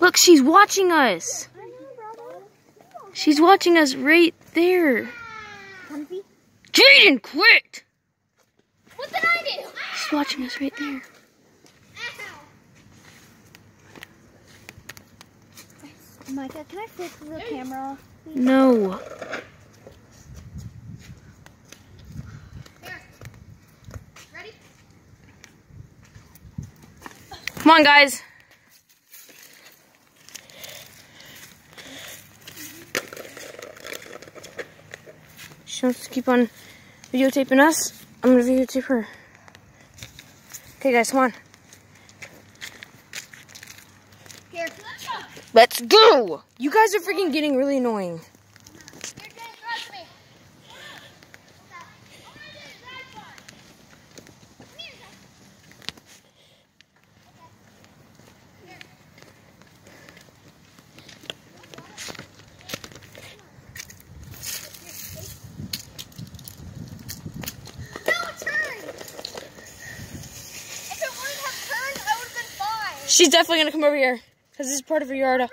Look, she's watching us. She's watching us right there. Jaden, quit! What did I do? She's watching us right there. Micah, can I flip the camera? No. Come on, guys. She wants to keep on videotaping us. I'm gonna videotape her. Okay, guys, come on. Here. Let's go! You guys are freaking getting really annoying. She's definitely gonna come over here because this is part of her yard.